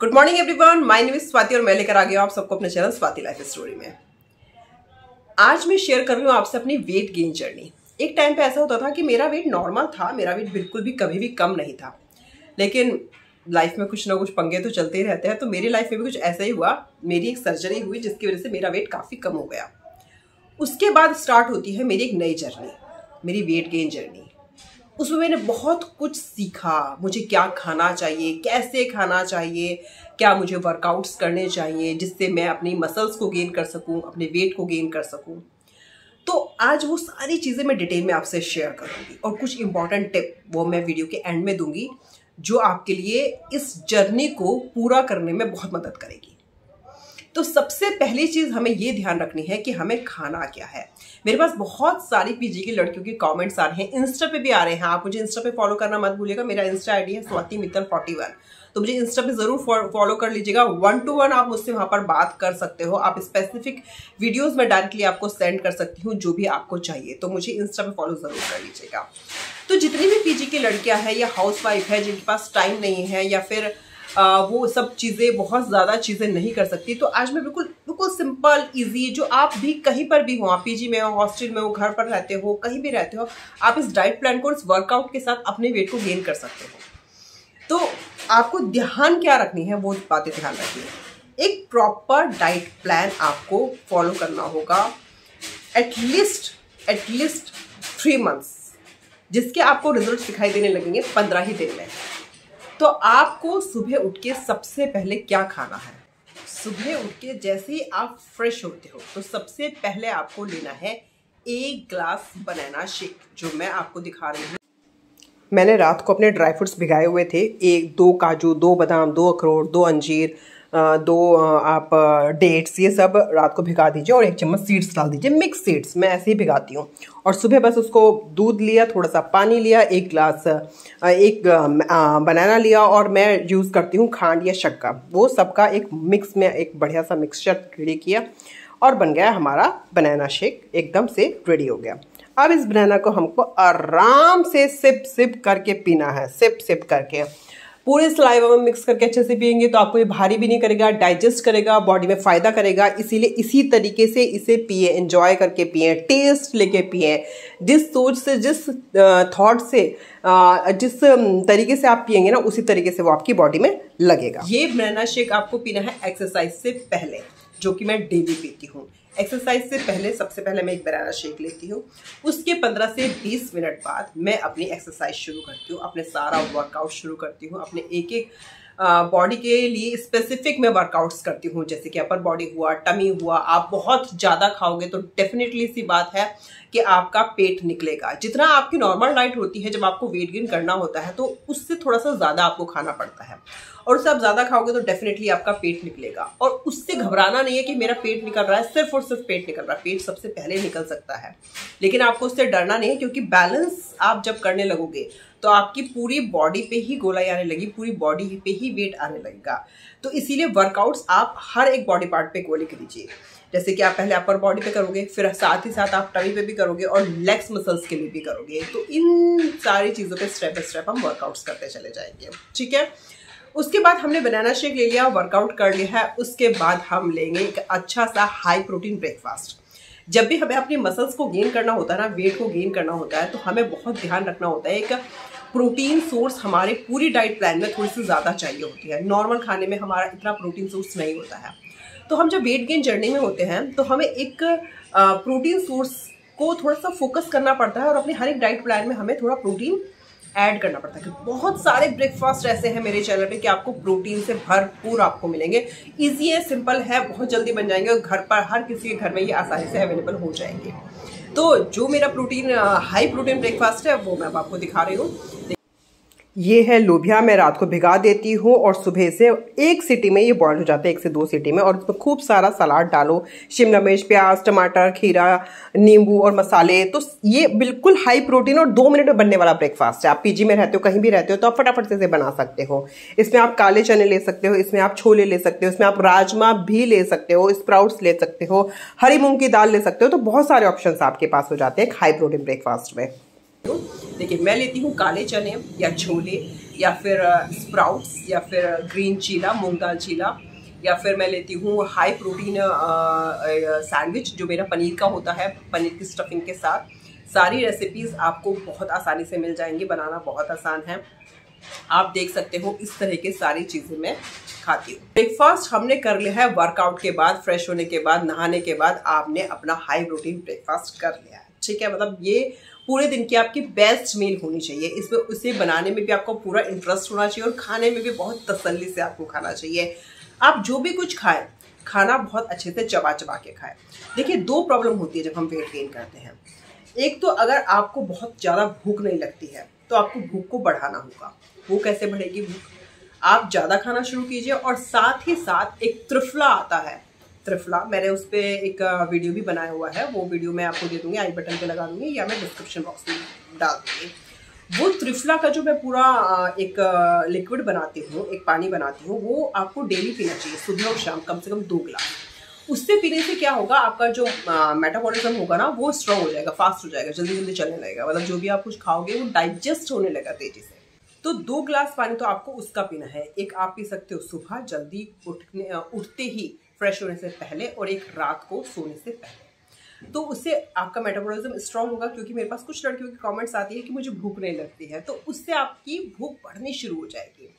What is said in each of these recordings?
Good morning everyone my name Swati और मैं लेकर आ गया आप सबको अपने चैनल स्वाति लाइफ स्टोरी में। आज मैं शेयर कर रही हूँ आपसे अपनी वेट गेन जर्नी एक टाइम पे ऐसा होता था कि मेरा वेट नॉर्मल था, मेरा वेट बिल्कुल भी कभी भी कम नहीं था। लेकिन लाइफ में कुछ ना कुछ पंगे तो चलते ही रहते हैं तो मेरी लाइफ में भी कुछ ऐसा ही हुआ। मेरी एक सर्जरी हुई जिसकी वजह से मेरा वेट काफ़ी कम हो गया। उसके बाद स्टार्ट होती है मेरी एक नई जर्नी मेरी वेट गेन जर्नी उसमें मैंने बहुत कुछ सीखा। मुझे क्या खाना चाहिए, कैसे खाना चाहिए, क्या मुझे वर्कआउट्स करने चाहिए जिससे मैं अपनी मसल्स को गेन कर सकूँ, अपने वेट को गेन कर सकूँ। तो आज वो सारी चीज़ें मैं डिटेल में आपसे शेयर करूँगी और कुछ इंपॉर्टेंट टिप वो मैं वीडियो के एंड में दूँगी, जो आपके लिए इस जर्नी को पूरा करने में बहुत मदद करेगी। तो सबसे पहली चीज़ हमें ये ध्यान रखनी है कि हमें खाना क्या है। मेरे पास बहुत सारी पीजी की लड़कियों के कमेंट्स आ रहे हैं इंस्टा पे भी आ रहे हैं। आप मुझे इंस्टा पे फॉलो करना मत भूलिएगा, मेरा इंस्टा आईडी है स्वाति मित्तल फोर्टी वन तो मुझे इंस्टा पे ज़रूर फॉलो कर लीजिएगा। वन टू वन आप मुझसे वहाँ पर बात कर सकते हो। आप स्पेसिफिक वीडियोस में डायरेक्टली आपको सेंड कर सकती हूँ, जो भी आपको चाहिए। तो मुझे इंस्टा पे फॉलो ज़रूर कर लीजिएगा। तो जितनी भी पीजी की लड़कियाँ हैं या हाउस वाइफ है, जिनके पास टाइम नहीं है या फिर वो सब चीज़ें, बहुत ज़्यादा चीज़ें नहीं कर सकती। तो आज मैं बिल्कुल बिल्कुल सिंपल इजी जो आप भी कहीं पर भी हो, आप पीजी में हो हॉस्टल में हो, घर पर रहते हो, कहीं भी रहते हो, आप इस डाइट प्लान को, इस वर्कआउट के साथ अपने वेट को गेन कर सकते हो। तो आपको ध्यान क्या रखनी है, वो बातें ध्यान रखनी है। एक प्रॉपर डाइट प्लान आपको फॉलो करना होगा एटलीस्ट एटलीस्ट थ्री मंथ्स जिसके आपको रिज़ल्ट दिखाई देने लगेंगे पंद्रह ही दिन में। तो आपको सुबह उठ के सबसे पहले क्या खाना है? सुबह उठ के जैसे ही आप फ्रेश होते हो तो सबसे पहले आपको लेना है एक ग्लास बनाना शेक जो मैं आपको दिखा रही हूँ। मैंने रात को अपने ड्राई फ्रूट्स भिगाए हुए थे। एक, दो काजू, दो बादाम, दो अखरोट, दो अंजीर दो आप डेट्स ये सब रात को भिगा दीजिए और एक चम्मच सीड्स डाल दीजिए। मिक्स सीड्स मैं ऐसे ही भिगाती हूँ। और सुबह बस उसको दूध लिया थोड़ा सा पानी लिया, एक गिलास एक बनाना लिया और मैं यूज़ करती हूँ खांड या शक्का वो सबका एक मिक्स में, एक बढ़िया सा मिक्सचर रेडी किया और बन गया हमारा बनाना शेक एकदम से रेडी हो गया। अब इस बनाना को हमको आराम से सिप सिप करके पीना है सिप सिप करके। पूरे सलाइवा में मिक्स करके अच्छे से पियेंगे तो आपको ये भारी भी नहीं करेगा डाइजेस्ट करेगा बॉडी में फ़ायदा करेगा। इसीलिए इसी तरीके से इसे पिए इंजॉय करके पिए टेस्ट लेके पिए। जिस सोच से, जिस थॉट से जिस तरीके से आप पियेंगे ना, उसी तरीके से वो आपकी बॉडी में लगेगा। ये बनाना शेक आपको पीना है एक्सरसाइज से पहले। जो कि मैं डेली पीती हूँ। एक्सरसाइज से पहले, सबसे पहले मैं एक बनाना शेक लेती हूँ। उसके 15 से 20 मिनट बाद मैं अपनी एक्सरसाइज शुरू करती हूँ, अपने सारा वर्कआउट शुरू करती हूँ, अपने एक एक बॉडी के लिए स्पेसिफिक मैं वर्कआउट्स करती हूँ, जैसे कि अपर बॉडी हुआ टमी हुआ, आप बहुत ज़्यादा खाओगे तो डेफिनेटली सी बात है कि आपका पेट निकलेगा। जितना आपकी नॉर्मल डाइट होती है, जब आपको वेट गेन करना होता है तो उससे थोड़ा सा ज़्यादा आपको खाना पड़ता है। और उससे आप ज़्यादा खाओगे तो डेफिनेटली आपका पेट निकलेगा। और उससे घबराना नहीं है कि मेरा पेट निकल रहा है, सिर्फ़ और सिर्फ़ पेट निकल रहा है। पेट सबसे पहले निकल सकता है। लेकिन आपको उससे डरना नहीं है, क्योंकि बैलेंस आप जब करने लगोगे तो आपकी पूरी बॉडी पे ही गोलाई आने लगी, पूरी बॉडी पे ही वेट आने लगेगा तो इसीलिए वर्कआउट्स आप हर एक बॉडी पार्ट पे गोली कीजिए। जैसे कि आप पहले अपर बॉडी पे करोगे, फिर साथ ही साथ आप टमी पे भी करोगे और लेग्स मसल्स के लिए भी करोगे। तो इन सारी चीज़ों पे स्टेप बाय स्टेप हम वर्कआउट्स करते चले जाएँगे। ठीक है? उसके बाद हमने बनाना शेक ले लिया वर्कआउट कर लिया है। उसके बाद हम लेंगे एक अच्छा सा हाई प्रोटीन ब्रेकफास्ट जब भी हमें अपनी मसल्स को गेन करना होता है ना वेट को गेन करना होता है तो हमें बहुत ध्यान रखना होता है। एक प्रोटीन सोर्स हमारे पूरी डाइट प्लान में थोड़ी सी ज़्यादा चाहिए होती है। नॉर्मल खाने में हमारा इतना प्रोटीन सोर्स नहीं होता है। तो हम जब वेट गेन जर्नी में होते हैं तो हमें एक प्रोटीन सोर्स को थोड़ा सा फोकस करना पड़ता है और अपने हर एक डाइट प्लान में हमें थोड़ा प्रोटीन ऐड करना पड़ता है। बहुत सारे ब्रेकफास्ट ऐसे हैं मेरे चैनल पे कि आपको प्रोटीन से भरपूर आपको मिलेंगे। इजी है, सिंपल है, बहुत जल्दी बन जाएँगे और घर पर, हर किसी के घर में ये आसानी से अवेलेबल हो जाएँगे। तो जो मेरा प्रोटीन हाई प्रोटीन ब्रेकफास्ट है वो मैं आपको दिखा रही हूँ। ये है लोभिया मैं रात को भिगा देती हूँ और सुबह से एक सीटी में ये बॉयल हो जाता है, एक से दो सीटी में। और इसमें खूब सारा सलाद डालो। शिमला मिर्च, प्याज, टमाटर, खीरा, नींबू और मसाले। तो ये बिल्कुल हाई प्रोटीन और दो मिनट में बनने वाला ब्रेकफास्ट है। आप पीजी में रहते हो, कहीं भी रहते हो तो आप फटाफट से इसे बना सकते हो। इसमें आप काले चने ले सकते हो, इसमें आप छोले ले सकते हो, इसमें आप राजमा भी ले सकते हो स्प्राउट्स ले सकते हो, हरी मूंग की दाल ले सकते हो। तो बहुत सारे ऑप्शन आपके पास हो जाते हैं हाई प्रोटीन ब्रेकफास्ट में। देखिए, मैं लेती हूँ काले चने या छोले या फिर स्प्राउट्स या फिर ग्रीन चीला मूंग दाल चीला या फिर मैं लेती हूँ हाई प्रोटीन सैंडविच जो मेरा पनीर का होता है, पनीर की स्टफिंग के साथ। सारी रेसिपीज़ आपको बहुत आसानी से मिल जाएँगी, बनाना बहुत आसान है। आप देख सकते हो इस तरह के सारी चीज़ें मैं खाती हूँ। ब्रेकफास्ट हमने कर लिया है वर्कआउट के बाद फ्रेश होने के बाद, नहाने के बाद आपने अपना हाई प्रोटीन ब्रेकफास्ट कर लिया है। ठीक है मतलब ये पूरे दिन की आपकी बेस्ट मील होनी चाहिए। इसमें उसे बनाने में भी आपको पूरा इंटरेस्ट होना चाहिए और खाने में भी बहुत तसल्ली से आपको खाना चाहिए। आप जो भी कुछ खाएँ, खाना बहुत अच्छे से चबा चबा के खाएँ। देखिए, दो प्रॉब्लम होती है जब हम वेट गेन करते हैं। एक तो अगर आपको बहुत ज़्यादा भूख नहीं लगती है तो आपको भूख को बढ़ाना होगा। वो कैसे बढ़ेगी? भूख। आप ज़्यादा खाना शुरू कीजिए और साथ ही साथ एक त्रिफला आता है। त्रिफला, मैंने उस पर एक वीडियो भी बनाया हुआ है, वो वीडियो मैं आपको दे दूँगी, आई बटन पे लगा दूँगी या मैं डिस्क्रिप्शन बॉक्स में डाल दूँगी। वो त्रिफला का जो मैं पूरा एक लिक्विड बनाती हूँ, एक पानी बनाती हूँ, वो आपको डेली पीना चाहिए, सुबह और शाम, कम से कम दो गिलास। उससे पीने से क्या होगा, आपका जो मेटाबॉलिज्म होगा ना, वो स्ट्रॉन्ग हो जाएगा फास्ट हो जाएगा जल्दी जल्दी चलने लगेगा मतलब जो भी आप कुछ खाओगे, वो डाइजेस्ट होने लगेगा तेज़ी से। तो दो ग्लास पानी तो आपको उसका पीना है, एक आप पी सकते हो सुबह, जल्दी उठने उठते ही फ्रेश होने से पहले और एक रात को सोने से पहले। तो उससे आपका मेटाबॉलिज्म स्ट्रांग होगा क्योंकि मेरे पास कुछ लड़कियों की कमेंट्स आती है कि मुझे भूख नहीं लगती है तो उससे आपकी भूख बढ़नी शुरू हो जाएगी।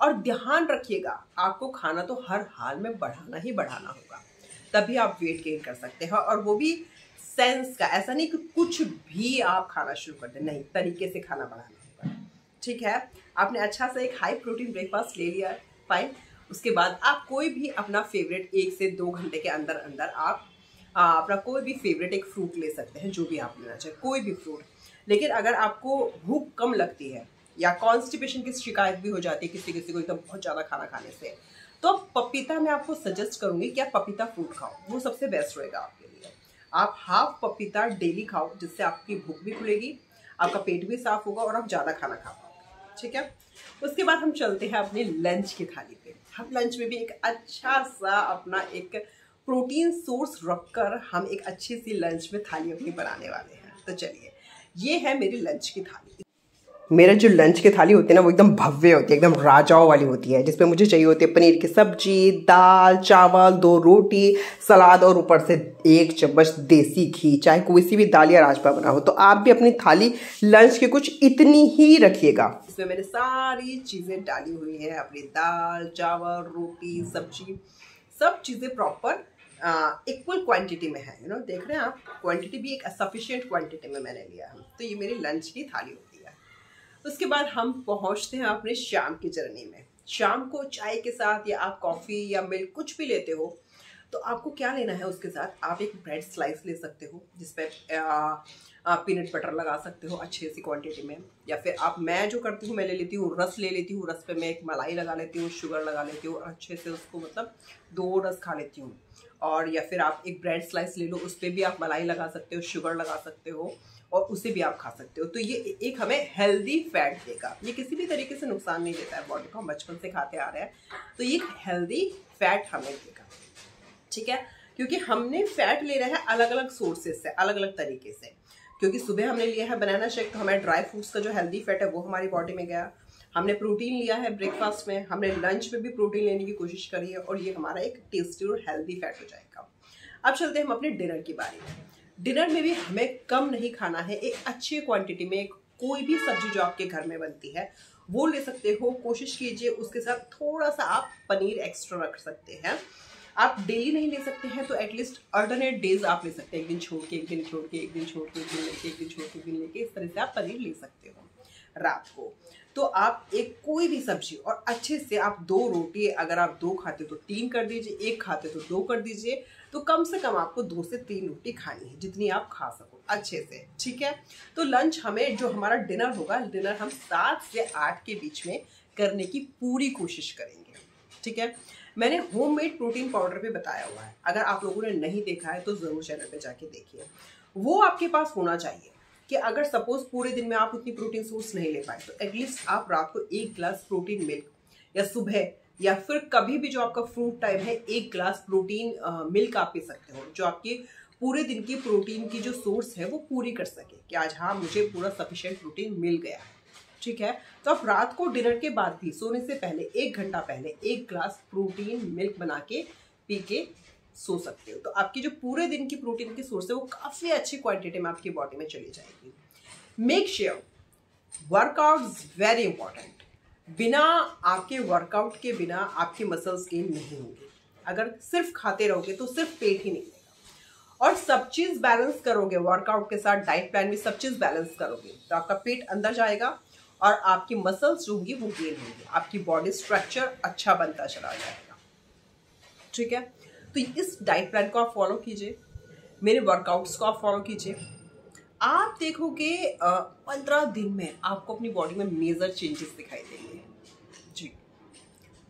और ध्यान रखिएगा, आपको खाना तो हर हाल में बढ़ाना ही बढ़ाना होगा, तभी आप वेट गेन कर सकते हैं और वो भी सेंस का, ऐसा नहीं कि कुछ भी आप खाना शुरू कर दें, नहीं, तरीके से खाना बढ़ाना होगा। ठीक है? आपने अच्छा सा एक हाई प्रोटीन ब्रेकफास्ट ले लिया फाइन उसके बाद आप कोई भी अपना फेवरेट एक से दो घंटे के अंदर अंदर आप अपना कोई भी फेवरेट एक फ्रूट ले सकते हैं, जो भी आप लेना चाहें, कोई भी फ्रूट लेकिन अगर आपको भूख कम लगती है या कॉन्स्टिपेशन की शिकायत भी हो जाती है किसी किसी को एकदम बहुत ज़्यादा खाना खाने से तो पपीता मैं आपको सजेस्ट करूँगी कि आप पपीता फ्रूट खाओ, वो सबसे बेस्ट रहेगा आपके लिए। आप हाफ़ पपीता डेली खाओ, जिससे आपकी भूख भी खुलेगी, आपका पेट भी साफ़ होगा और आप ज़्यादा खाना खा पाओगे। ठीक है? उसके बाद हम चलते हैं अपने लंच की थाली पे। हम लंच में भी एक अच्छा सा अपना एक प्रोटीन सोर्स रखकर हम एक अच्छी सी लंच में थाली अपनी बनाने वाले हैं। तो चलिए, ये है मेरी लंच की थाली। मेरा जो लंच की थाली होती है ना, वो एकदम भव्य होती है, एकदम राजाओं वाली होती है। जिसमें मुझे चाहिए होती है पनीर की सब्ज़ी, दाल, चावल, दो रोटी, सलाद और ऊपर से एक चम्मच देसी घी, चाहे कोई सी भी दाल या राजमा बना हो। तो आप भी अपनी थाली लंच की कुछ इतनी ही रखिएगा। इसमें मैंने सारी चीज़ें डाली हुई हैं, अपनी दाल, चावल, रोटी, सब्ज़ी, सब चीज़ें प्रॉपर इक्वल क्वांटिटी में है यू नो देख रहे हैं आप? क्वांटिटी भी एक सफिशिएंट क्वांटिटी में मैंने लिया है। तो ये मेरी लंच की थाली होती है। उसके बाद हम पहुँचते हैं अपने शाम की जर्नी में। शाम को चाय के साथ या आप कॉफ़ी या मिल्क कुछ भी लेते हो तो आपको क्या लेना है उसके साथ? आप एक ब्रेड स्लाइस ले सकते हो, जिसपे पीनट बटर लगा सकते हो अच्छे सी क्वांटिटी में। या फिर आप, मैं जो करती हूँ, मैं ले लेती हूँ, रस ले लेती हूँ, रस पे मैं एक मलाई लगा लेती हूँ शुगर लगा लेती हूँ अच्छे से उसको मतलब दो रस खा लेती हूँ। और या फिर आप एक ब्रेड स्लाइस ले लो उस पर भी आप मलाई लगा सकते हो शुगर लगा सकते हो। और उसे भी आप खा सकते हो। तो ये एक हमें हेल्दी फैट देगा। ये किसी भी तरीके से नुकसान नहीं देता है बॉडी को, हम बचपन से खाते आ रहे हैं। तो ये हेल्दी फैट हमें देगा। ठीक है? क्योंकि हमने फैट ले रहे हैं अलग अलग सोर्सेज से अलग अलग तरीके से। क्योंकि सुबह हमने लिया है बनाना शेक तो हमें ड्राई फ्रूट्स का जो हेल्दी फैट है वो हमारी बॉडी में गया। हमने प्रोटीन लिया है ब्रेकफास्ट में, हमने लंच में भी प्रोटीन लेने की कोशिश करी है और ये हमारा एक टेस्टी और हेल्दी फैट हो जाएगा। अब चलते हैं हम अपने डिनर की बारे में। डिनर में भी हमें कम नहीं खाना है, एक अच्छी क्वांटिटी में कोई भी सब्ज़ी जो आपके घर में बनती है, वो ले सकते हो। कोशिश कीजिए उसके साथ थोड़ा सा आप पनीर एक्स्ट्रा रख सकते हैं। आप डेली नहीं ले सकते हैं तो एटलीस्ट अल्टरनेट डेज़ आप ले सकते हैं। एक दिन छोड़ के, एक दिन छोड़ के, एक दिन छोड़ के, एक दिन लेके, एक दिन छोड़ के, एक दिन लेके, इस तरह से आप पनीर ले सकते हो रात को। तो आप एक कोई भी सब्ज़ी और अच्छे से आप दो रोटी अगर आप दो खाते तो तीन कर दीजिए, एक खाते तो दो कर दीजिए। तो कम से कम आपको दो से तीन रोटी खानी है, जितनी आप खा सको, अच्छे से, ठीक है? तो लंच हमें, जो हमारा डिनर होगा डिनर हम सात से आठ के बीच में करने की पूरी कोशिश करेंगे, ठीक है? मैंने होममेड प्रोटीन पाउडर पे बताया हुआ है। अगर आप लोगों ने नहीं देखा है तो ज़रूर चैनल पे जाके देखिए। वो आपके पास होना चाहिए कि अगर सपोज़ पूरे दिन में आप उतनी प्रोटीन सोर्स नहीं ले पाए तो एटलीस्ट आप रात को एक ग्लास प्रोटीन मिल्क या सुबह या फिर कभी भी जो आपका फ्रूट टाइम है, एक ग्लास प्रोटीन मिल्क आप पी सकते हो, जो आपकी पूरे दिन की प्रोटीन की जो सोर्स है, वो पूरी कर सके कि आज हाँ मुझे पूरा सफिशियंट प्रोटीन मिल गया है। ठीक है? तो आप रात को डिनर के बाद भी, सोने से पहले, एक घंटा पहले, एक ग्लास प्रोटीन मिल्क बना के पी के सो सकते हो। तो आपकी जो पूरे दिन की प्रोटीन की सोर्स है, वो काफ़ी अच्छी क्वांटिटी में आपकी बॉडी में चली जाएगी। Make sure workout very important बिना आपके वर्कआउट के, बिना आपके मसल्स गेन नहीं होंगे। अगर सिर्फ़ खाते रहोगे तो सिर्फ़ पेट ही नहीं लेगा और सब चीज़ बैलेंस करोगे वर्कआउट के साथ डाइट प्लान में सब चीज़ बैलेंस करोगे तो आपका पेट अंदर जाएगा और आपकी मसल्स जो होंगी वो गेन होंगी। आपकी बॉडी स्ट्रक्चर अच्छा बनता चला जाएगा। ठीक है? तो इस डाइट प्लान को आप फॉलो कीजिए। मेरे वर्कआउट्स को आप फॉलो कीजिए। आप देखोगे पंद्रह दिन में आपको अपनी बॉडी में मेजर चेंजेस दिखाई देंगे। जी।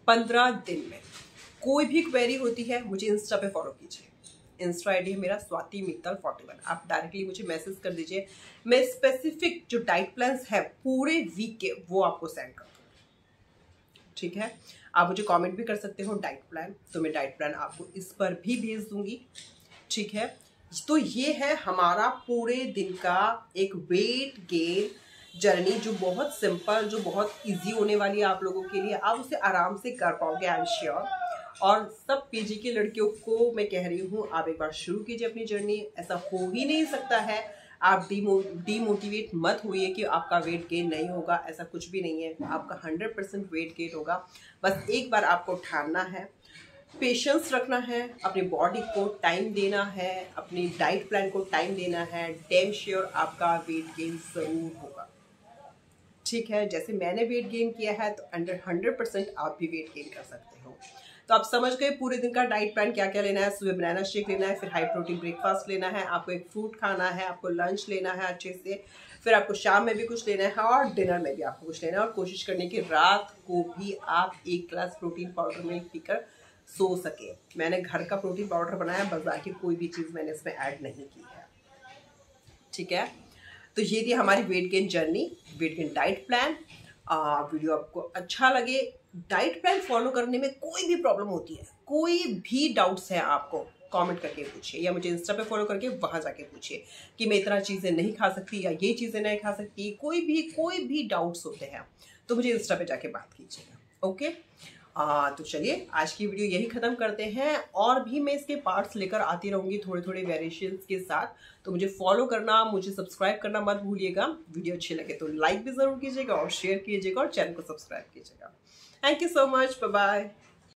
पंद्रह दिन में कोई भी क्वेरी होती है, मुझे इंस्टा पे फॉलो कीजिए। इंस्टा आई डी है मेरा, स्वाति मित्तल फोर्टी वन आप डायरेक्टली मुझे मैसेज कर दीजिए। मैं स्पेसिफिक जो डाइट प्लान है, पूरे वीक के, वो आपको सेंड कर दूँ ठीक है? आप मुझे कमेंट भी कर सकते हो डाइट प्लान तो मैं डाइट प्लान आपको इस पर भी भेज दूँगी। ठीक है? तो ये है हमारा पूरे दिन का एक वेट गेन जर्नी जो बहुत सिंपल जो बहुत इजी होने वाली है आप लोगों के लिए। आप उसे आराम से कर पाओगे आई एम श्योर और सब पीजी के लड़कियों को मैं कह रही हूँ, आप एक बार शुरू कीजिए अपनी जर्नी ऐसा हो ही नहीं सकता है। आप डीमो डीमोटिवेट मत हुई कि आपका वेट गेन नहीं होगा। ऐसा कुछ भी नहीं है। आपका हंड्रेड परसेंट वेट गेन होगा। बस एक बार आपको ठानना है। पेशेंस रखना है, अपनी बॉडी को टाइम देना है, अपनी डाइट प्लान को टाइम देना है डेम श्योर आपका वेट गेन ज़रूर होगा। ठीक है, जैसे मैंने वेट गेन किया है तो अंडर हंड्रेड परसेंट आप भी वेट गेन कर सकते हो। तो आप समझ गए पूरे दिन का डाइट प्लान क्या क्या लेना है, सुबह बनाना शेक लेना है, फिर हाई प्रोटीन ब्रेकफास्ट लेना है, आपको एक फ्रूट खाना है, आपको लंच लेना है अच्छे से, फिर आपको शाम में भी कुछ लेना है और डिनर में भी आपको कुछ लेना है और कोशिश करने की रात को भी आप एक ग्लास प्रोटीन पाउडर मिल्क पीकर सो सके। मैंने घर का प्रोटीन पाउडर बनाया, बाज़ार की कोई भी चीज़ मैंने इसमें ऐड नहीं की है। ठीक है? तो ये थी हमारी weight gain journey, weight gain diet plan. Video आपको अच्छा लगे, डाइट प्लान फॉलो करने में कोई भी प्रॉब्लम होती है, कोई भी डाउट्स है आपको, कमेंट करके पूछिए या मुझे इंस्टा पे फॉलो करके वहाँ जाके पूछिए कि मैं इतना चीज़ें नहीं खा सकती या ये चीज़ें नहीं खा सकती, कोई भी कोई भी डाउट्स होते हैं तो मुझे इंस्टा पे जाके बात कीजिएगा। ओके? आ, तो चलिए आज की वीडियो यही ख़त्म करते हैं। और भी मैं इसके पार्ट्स लेकर आती रहूँगी थोड़े थोड़े वेरिएशन के साथ। तो मुझे फॉलो करना मुझे सब्सक्राइब करना मत भूलिएगा। वीडियो अच्छी लगे तो लाइक भी ज़रूर कीजिएगा और शेयर कीजिएगा और चैनल को सब्सक्राइब कीजिएगा। Thank you so much bye